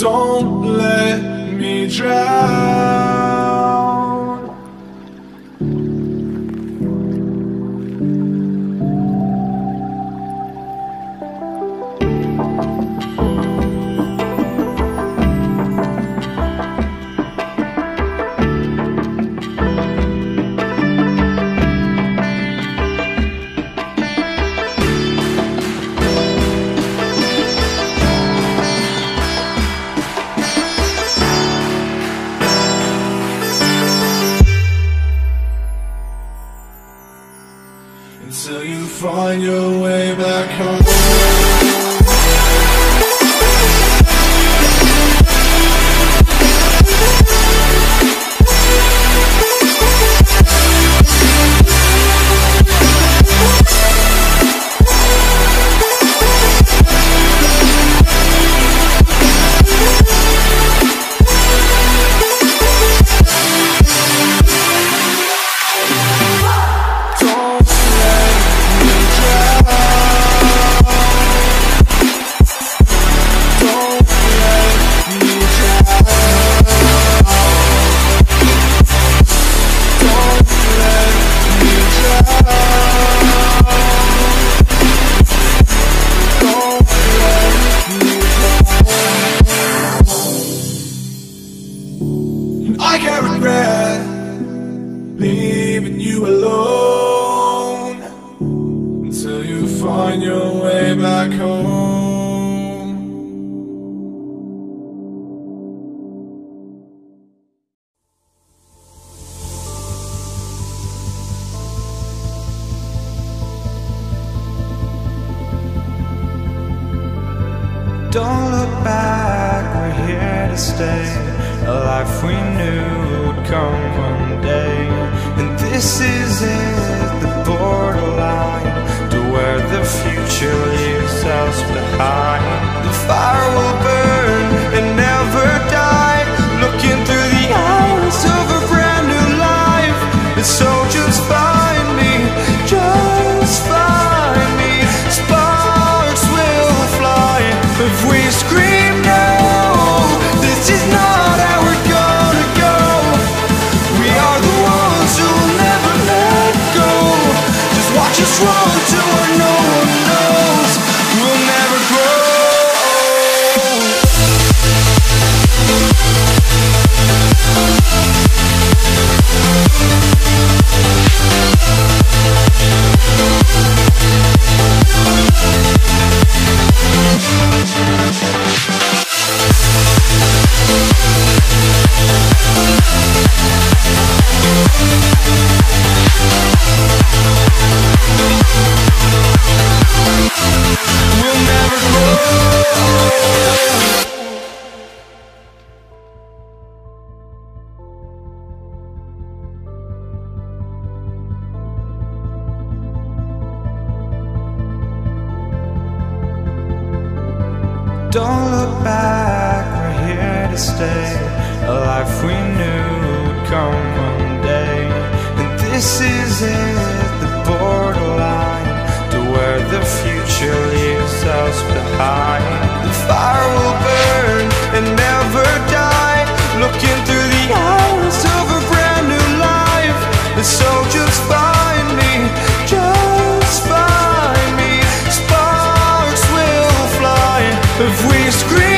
Don't let me drown your way back home until you find your way back home. Don't look back, we're here to stay. A life we knew would come one day. And this is it, the borderline where the future leaves us behind. The fire will burn to where Don't look back, we're here to stay. A life we knew would come one day. And this is it, the borderline to where the future leaves us behind. If